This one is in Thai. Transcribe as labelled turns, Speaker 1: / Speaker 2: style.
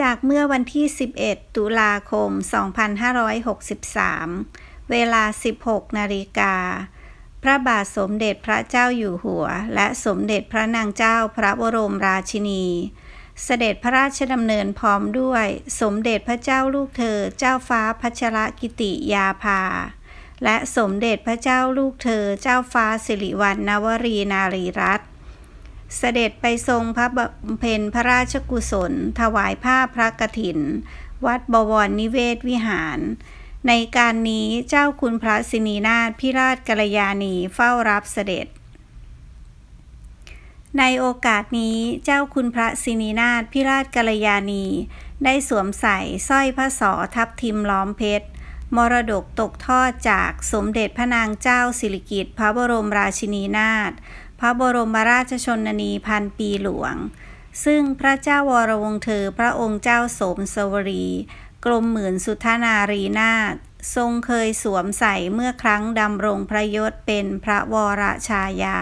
Speaker 1: จากเมื่อวันที่ 11 ตุลาคม 2563 เวลา 16 นาฬิกา พระบาทสมเด็จพระเจ้าอยู่หัว และสมเด็จพระนางเจ้าพระบรมราชินี เสด็จพระราชดำเนินพร้อมด้วย สมเด็จพระเจ้าลูกเธอเจ้าฟ้าพัชรกิติยาภา และสมเด็จพระเจ้าลูกเธอเจ้าฟ้าสิริวัณณวรีนารีรัตน์ เสด็จไปทรงพระบำเพ็ญพระราชกุศล ถวายผ้าพระกฐิน วัดบวรนิเวศวิหาร ในการนี้เจ้าคุณพระสินีนาถพิราชกัลยาณีเฝ้ารับเสด็จ ในโอกาสนี้เจ้าคุณพระสินีนาถพิราชกัลยาณี ได้สวมใส่สร้อยพระสอทับทิมล้อมเพชรมรดกตกทอดจากสมเด็จพระนางเจ้าสิริกิติ์พระบรมราชินีนาถ พระบรมราชชนนีพันปีหลวง ซึ่งพระเจ้าวรวงเธอพระองค์เจ้าสมสวรี กรมหมื่นสุทนารีนาถทรงเคยสวมใส่เมื่อครั้งดำรงพระยศเป็นพระวรชายา